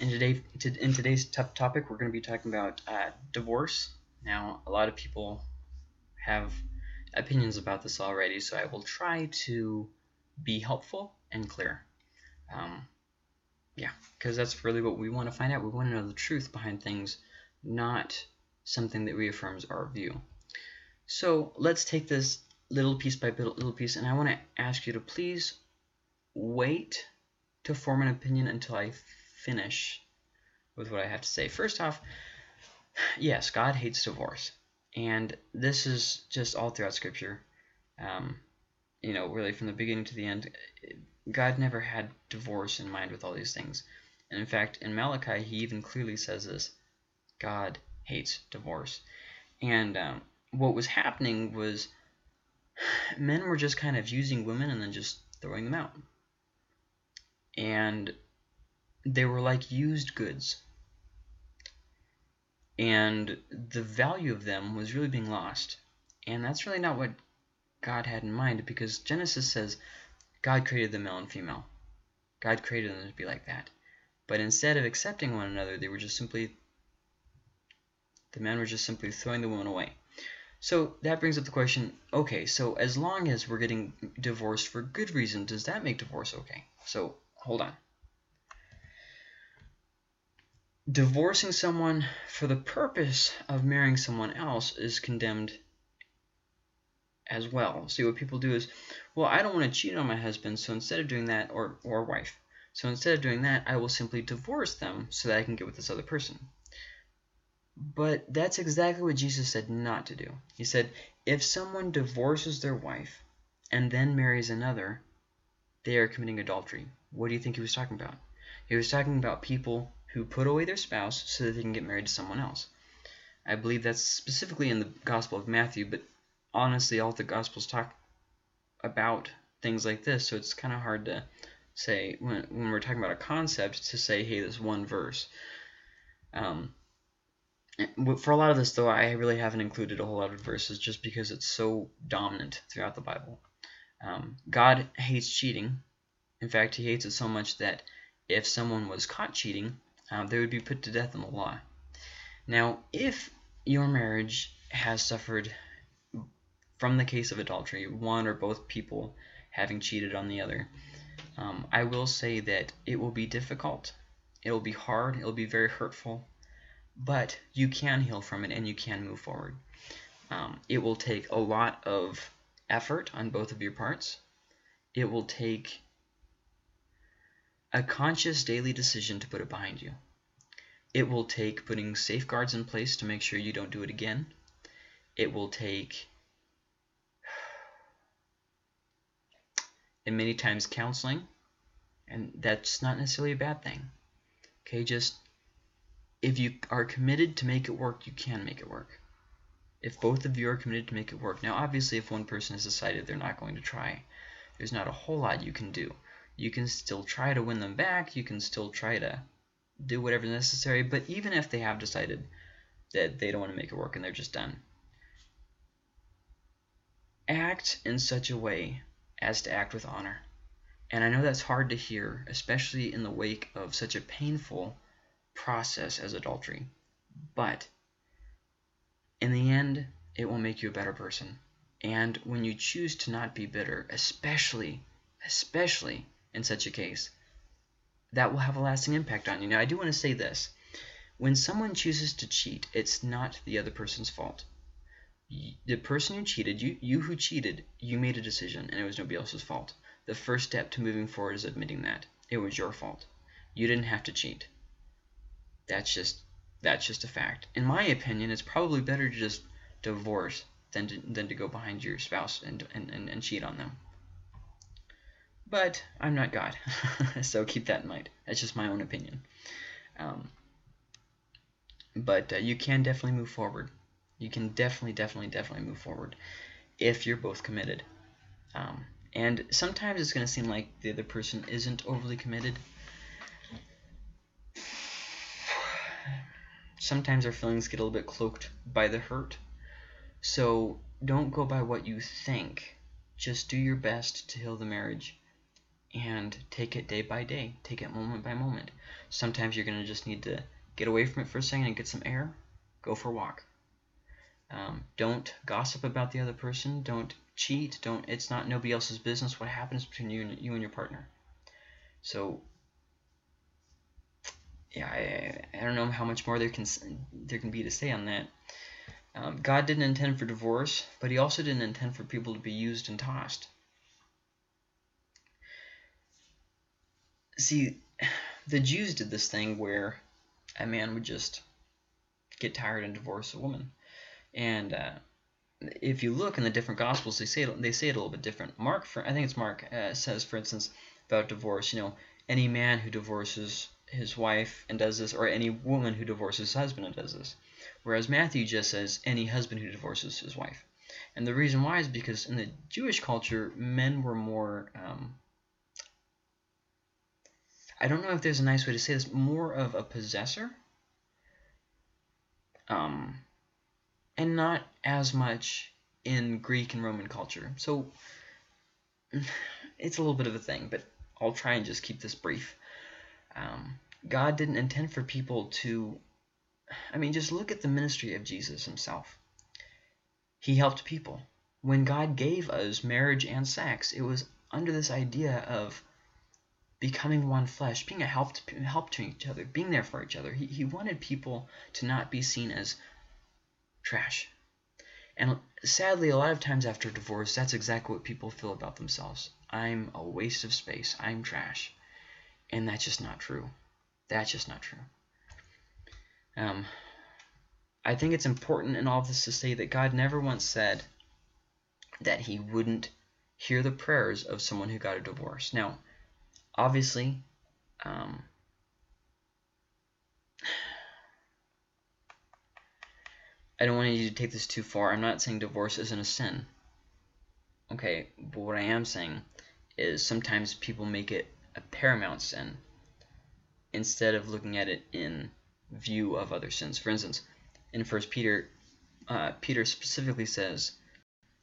in today to, in today's tough topic, we're going to be talking about uh, divorce. Now, a lot of people have opinions about this already, so I will try to be helpful and clear. Um, yeah, because that's really what we want to find out. We want to know the truth behind things, not something that reaffirms our view. So let's take this little piece by little piece, and I want to ask you to please wait to form an opinion until I finish with what I have to say. First off, yes, God hates divorce. And this is just all throughout Scripture. Um, you know, really from the beginning to the end, God never had divorce in mind with all these things. And in fact, in Malachi, he even clearly says this God hates divorce. And um, what was happening was men were just kind of using women and then just throwing them out. And they were like used goods. And the value of them was really being lost. And that's really not what God had in mind because Genesis says God created the male and female. God created them to be like that. But instead of accepting one another, they were just simply, the men were just simply throwing the woman away. So that brings up the question, okay, so as long as we're getting divorced for good reason, does that make divorce okay? So hold on. Divorcing someone for the purpose of marrying someone else is condemned as well. See, what people do is, well, I don't want to cheat on my husband, so instead of doing that, or, or wife, so instead of doing that, I will simply divorce them so that I can get with this other person. But that's exactly what Jesus said not to do. He said, if someone divorces their wife and then marries another, they are committing adultery. What do you think he was talking about? He was talking about people who put away their spouse so that they can get married to someone else. I believe that's specifically in the Gospel of Matthew, but honestly, all the Gospels talk about things like this, so it's kind of hard to say, when, when we're talking about a concept, to say, hey, this one verse. Um, for a lot of this, though, I really haven't included a whole lot of verses just because it's so dominant throughout the Bible. Um, God hates cheating. In fact, he hates it so much that if someone was caught cheating, um, they would be put to death in the law. Now, if your marriage has suffered from the case of adultery, one or both people having cheated on the other, um, I will say that it will be difficult. It will be hard. It will be very hurtful but you can heal from it and you can move forward. Um, it will take a lot of effort on both of your parts. It will take a conscious daily decision to put it behind you. It will take putting safeguards in place to make sure you don't do it again. It will take and many times counseling and that's not necessarily a bad thing. Okay, just if you are committed to make it work, you can make it work. If both of you are committed to make it work. Now, obviously, if one person has decided they're not going to try, there's not a whole lot you can do. You can still try to win them back. You can still try to do whatever's necessary. But even if they have decided that they don't want to make it work and they're just done, act in such a way as to act with honor. And I know that's hard to hear, especially in the wake of such a painful process as adultery. But in the end, it will make you a better person. And when you choose to not be bitter, especially, especially in such a case, that will have a lasting impact on you. Now, I do want to say this. When someone chooses to cheat, it's not the other person's fault. The person who cheated, you, you who cheated, you made a decision and it was nobody else's fault. The first step to moving forward is admitting that. It was your fault. You didn't have to cheat. That's just that's just a fact. In my opinion, it's probably better to just divorce than to, than to go behind your spouse and, and, and, and cheat on them. But I'm not God, so keep that in mind. That's just my own opinion. Um, but uh, you can definitely move forward. You can definitely, definitely, definitely move forward if you're both committed. Um, and sometimes it's going to seem like the other person isn't overly committed, sometimes our feelings get a little bit cloaked by the hurt. So don't go by what you think. Just do your best to heal the marriage and take it day by day. Take it moment by moment. Sometimes you're going to just need to get away from it for a second and get some air. Go for a walk. Um, don't gossip about the other person. Don't cheat. Don't. It's not nobody else's business what happens between you and you and your partner. So, yeah, I, I don't know how much more there can there can be to say on that. Um, God didn't intend for divorce, but He also didn't intend for people to be used and tossed. See, the Jews did this thing where a man would just get tired and divorce a woman. And uh, if you look in the different gospels, they say it, they say it a little bit different. Mark, for, I think it's Mark, uh, says, for instance, about divorce. You know, any man who divorces his wife and does this, or any woman who divorces his husband and does this. Whereas Matthew just says any husband who divorces his wife. And the reason why is because in the Jewish culture, men were more. Um, I don't know if there's a nice way to say this. More of a possessor. Um, and not as much in Greek and Roman culture. So it's a little bit of a thing, but I'll try and just keep this brief. Um, God didn't intend for people to. I mean, just look at the ministry of Jesus himself. He helped people. When God gave us marriage and sex, it was under this idea of becoming one flesh, being a help to, help to each other, being there for each other. He, he wanted people to not be seen as trash. And sadly, a lot of times after divorce, that's exactly what people feel about themselves. I'm a waste of space. I'm trash. And that's just not true. That's just not true. Um, I think it's important in all of this to say that God never once said that he wouldn't hear the prayers of someone who got a divorce. Now, obviously, um, I don't want you to take this too far. I'm not saying divorce isn't a sin. Okay, but what I am saying is sometimes people make it a paramount sin instead of looking at it in view of other sins. For instance, in First Peter, uh, Peter specifically says,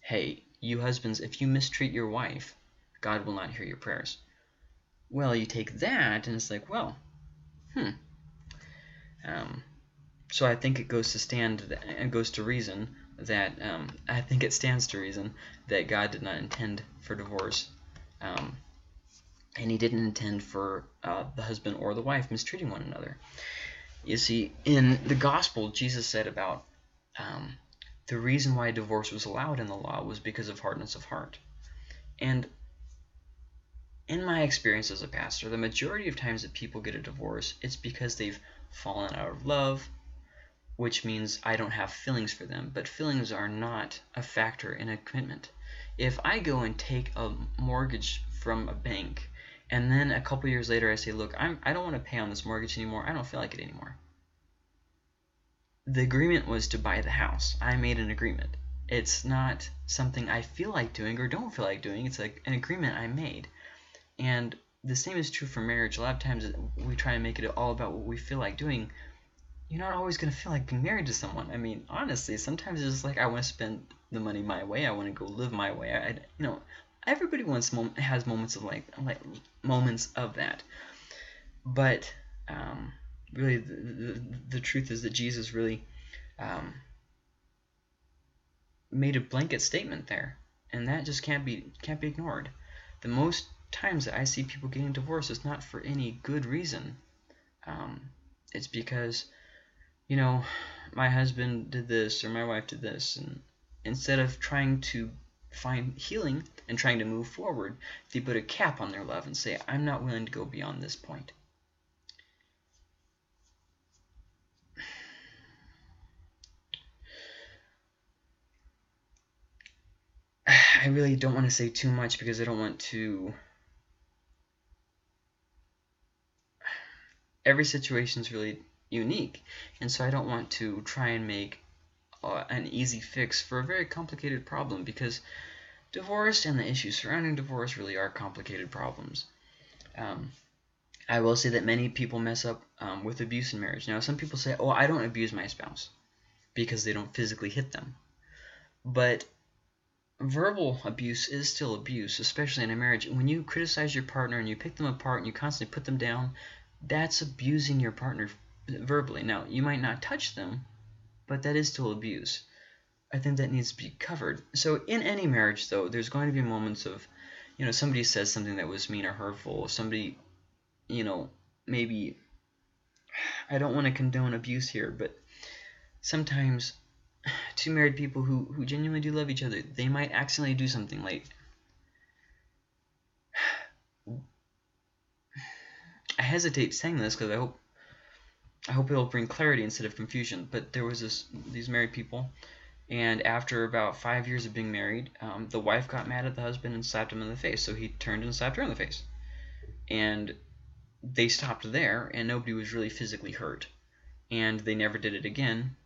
"Hey, you husbands, if you mistreat your wife, God will not hear your prayers." Well, you take that, and it's like, well, hmm. Um, so I think it goes to stand, it goes to reason that um, I think it stands to reason that God did not intend for divorce, um, and He didn't intend for uh, the husband or the wife mistreating one another. You see, in the gospel, Jesus said about um, the reason why divorce was allowed in the law was because of hardness of heart, and in my experience as a pastor, the majority of times that people get a divorce, it's because they've fallen out of love, which means I don't have feelings for them. But feelings are not a factor in a commitment. If I go and take a mortgage from a bank, and then a couple years later I say, look, I'm, I don't want to pay on this mortgage anymore. I don't feel like it anymore. The agreement was to buy the house. I made an agreement. It's not something I feel like doing or don't feel like doing. It's like an agreement I made. And the same is true for marriage. A lot of times we try and make it all about what we feel like doing you're not always going to feel like being married to someone. I mean, honestly, sometimes it's just like I want to spend the money my way. I want to go live my way. I, you know, everybody wants mom- has moments of like like moments of that. But um, really, the, the, the truth is that Jesus really um, made a blanket statement there, and that just can't be can't be ignored. The most times that I see people getting divorced is not for any good reason. Um, it's because you know, my husband did this or my wife did this. And instead of trying to find healing and trying to move forward, they put a cap on their love and say, I'm not willing to go beyond this point. I really don't want to say too much because I don't want to. Every situation is really unique. And so I don't want to try and make uh, an easy fix for a very complicated problem because divorce and the issues surrounding divorce really are complicated problems. Um, I will say that many people mess up um, with abuse in marriage. Now, some people say, oh, I don't abuse my spouse because they don't physically hit them. But verbal abuse is still abuse, especially in a marriage. And when you criticize your partner and you pick them apart and you constantly put them down, that's abusing your partner verbally. Now, you might not touch them, but that is still abuse. I think that needs to be covered. So in any marriage, though, there's going to be moments of, you know, somebody says something that was mean or hurtful. Somebody, you know, maybe, I don't want to condone abuse here, but sometimes two married people who, who genuinely do love each other, they might accidentally do something like I hesitate saying this because I hope I hope it'll bring clarity instead of confusion. But there was this these married people, and after about five years of being married, um, the wife got mad at the husband and slapped him in the face. So he turned and slapped her in the face, and they stopped there, and nobody was really physically hurt, and they never did it again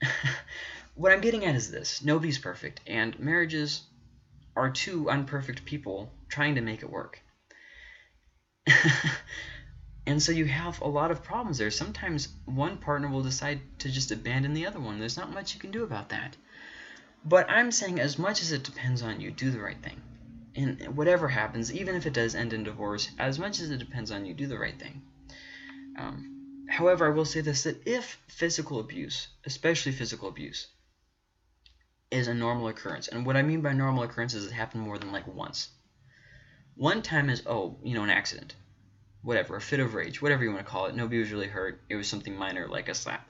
what I'm getting at is this nobody's perfect, and marriages are two unperfect people trying to make it work. and so you have a lot of problems there. Sometimes one partner will decide to just abandon the other one. There's not much you can do about that. But I'm saying, as much as it depends on you, do the right thing. And whatever happens, even if it does end in divorce, as much as it depends on you, do the right thing. Um, However, I will say this, that if physical abuse, especially physical abuse, is a normal occurrence, and what I mean by normal occurrence is it happened more than like once. One time is, oh, you know, an accident. Whatever, a fit of rage, whatever you want to call it. Nobody was really hurt. It was something minor like a slap.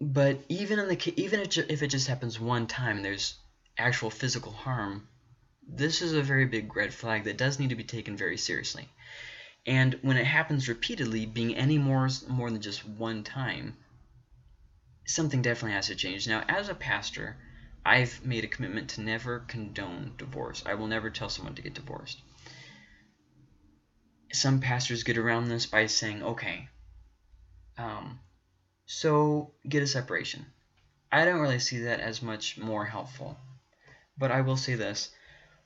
But even in the even if it just happens one time and there's actual physical harm, this is a very big red flag that does need to be taken very seriously. And when it happens repeatedly, being any more, more than just one time, something definitely has to change. Now, as a pastor, I've made a commitment to never condone divorce. I will never tell someone to get divorced. Some pastors get around this by saying, okay, um, so get a separation. I don't really see that as much more helpful. But I will say this.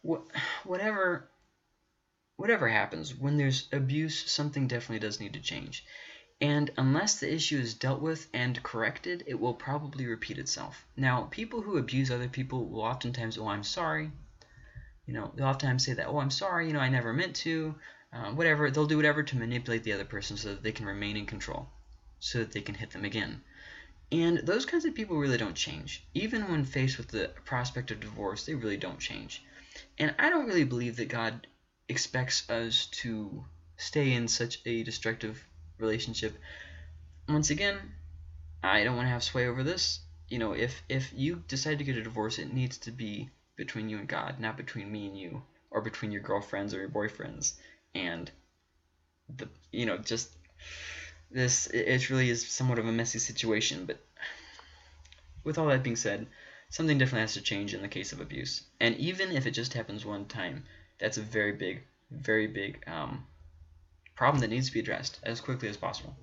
Wh whatever whatever happens, when there's abuse, something definitely does need to change. And unless the issue is dealt with and corrected, it will probably repeat itself. Now, people who abuse other people will oftentimes, oh, I'm sorry. You know, they'll oftentimes say that, oh, I'm sorry, you know, I never meant to. Uh, whatever, they'll do whatever to manipulate the other person so that they can remain in control, so that they can hit them again. And those kinds of people really don't change. Even when faced with the prospect of divorce, they really don't change. And I don't really believe that God expects us to stay in such a destructive relationship. Once again, I don't want to have sway over this. You know, if if you decide to get a divorce, it needs to be between you and God, not between me and you, or between your girlfriends or your boyfriends. And the you know just this it really is somewhat of a messy situation. But with all that being said, something definitely has to change in the case of abuse. And even if it just happens one time, that's a very big, very big um, problem that needs to be addressed as quickly as possible.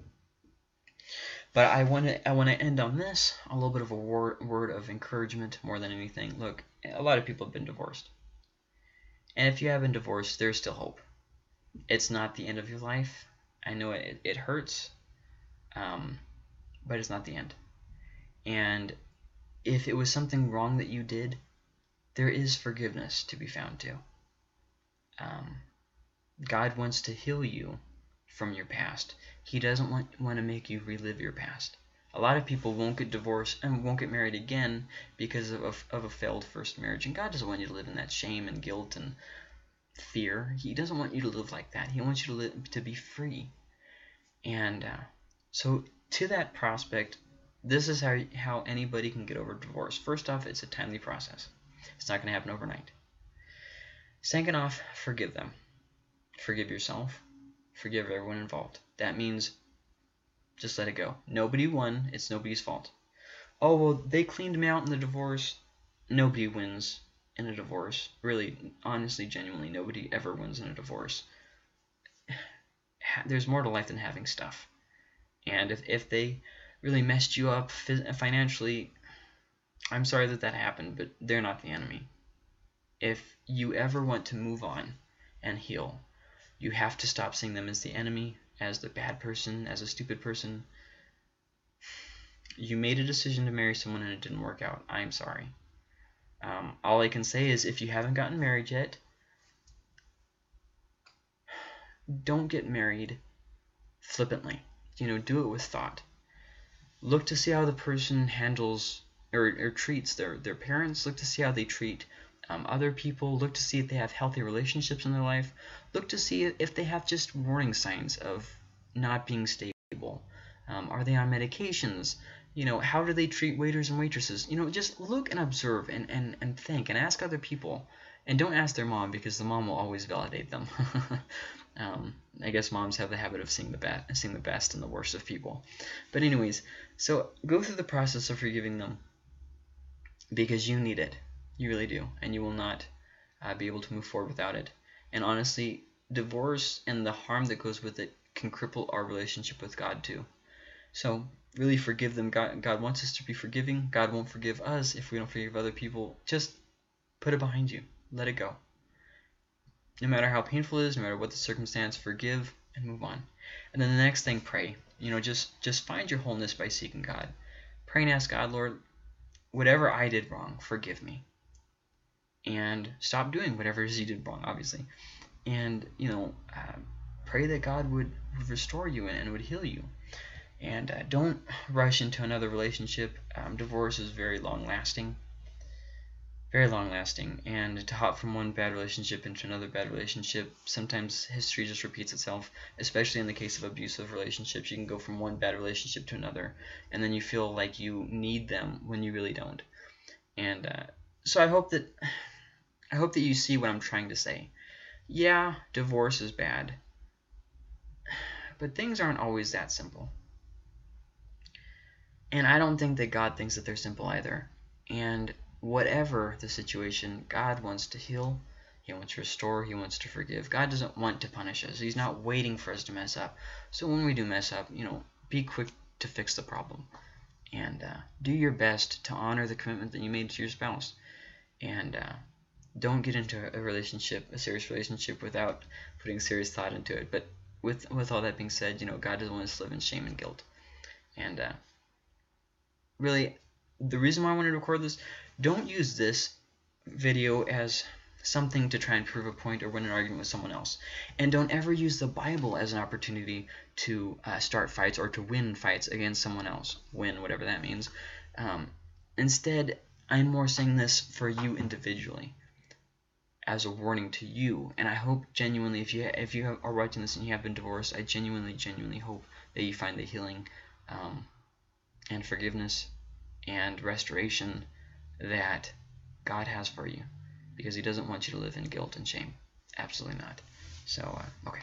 But I want to I want to end on this a little bit of a word word of encouragement more than anything. Look, a lot of people have been divorced, and if you have been divorced, there's still hope. It's not the end of your life. I know it it hurts, um, but it's not the end. And if it was something wrong that you did, there is forgiveness to be found too um, God wants to heal you from your past. He doesn't want, want to make you relive your past. A lot of people won't get divorced and won't get married again because of a, of a failed first marriage. And God doesn't want you to live in that shame and guilt and fear. He doesn't want you to live like that. He wants you to live to be free. And uh, so to that prospect, this is how, how anybody can get over divorce. First off, it's a timely process. It's not going to happen overnight. Second off, forgive them. Forgive yourself. Forgive everyone involved. That means just let it go. Nobody won. It's nobody's fault. Oh, well, they cleaned me out in the divorce. Nobody wins in a divorce. Really, honestly, genuinely, nobody ever wins in a divorce. There's more to life than having stuff. And if, if they really messed you up financially, I'm sorry that that happened, but they're not the enemy if you ever want to move on and heal, you have to stop seeing them as the enemy, as the bad person, as a stupid person. you made a decision to marry someone and it didn't work out. I'm sorry. Um, all I can say is if you haven't gotten married yet, don't get married flippantly. You know, do it with thought. Look to see how the person handles or, or treats their, their parents. Look to see how they treat um, other people. Look to see if they have healthy relationships in their life. Look to see if they have just warning signs of not being stable. Um, are they on medications? You know, how do they treat waiters and waitresses? You know, just look and observe and, and, and think and ask other people. And don't ask their mom because the mom will always validate them. um, I guess moms have the habit of seeing the best, seeing the best and the worst of people. But anyways, so go through the process of forgiving them because you need it. You really do, and you will not uh, be able to move forward without it. And honestly, divorce and the harm that goes with it can cripple our relationship with God too. So really forgive them. God, God wants us to be forgiving. God won't forgive us if we don't forgive other people. Just put it behind you. Let it go. No matter how painful it is, no matter what the circumstance, forgive and move on. And then the next thing, pray. You know, just just find your wholeness by seeking God. Pray and ask God, Lord, whatever I did wrong, forgive me. And stop doing whatever it is you did wrong, obviously. And, you know, uh, pray that God would, restore you and, and would heal you. And uh, don't rush into another relationship. Um, divorce is very long lasting. Very long lasting. And to hop from one bad relationship into another bad relationship, sometimes history just repeats itself, especially in the case of abusive relationships. You can go from one bad relationship to another, and then you feel like you need them when you really don't. And uh, so I hope that I hope that you see what I'm trying to say. Yeah, divorce is bad, but things aren't always that simple. And I don't think that God thinks that they're simple either. And whatever the situation, God wants to heal. He wants to restore. He wants to forgive. God doesn't want to punish us. He's not waiting for us to mess up. So when we do mess up, you know, be quick to fix the problem. And uh, do your best to honor the commitment that you made to your spouse. And uh, don't get into a relationship, a serious relationship, without putting serious thought into it. But with with all that being said, you know, God doesn't want us to live in shame and guilt. And uh, really, the reason why I wanted to record this, don't use this video as something to try and prove a point or win an argument with someone else. And don't ever use the Bible as an opportunity to uh, start fights or to win fights against someone else. Win, whatever that means. Um, instead, I'm more saying this for you individually as a warning to you. And I hope genuinely, if you if you are watching this and you have been divorced, I genuinely, genuinely hope that you find the healing um, and forgiveness and restoration that God has for you because he doesn't want you to live in guilt and shame. Absolutely not. So, uh, okay.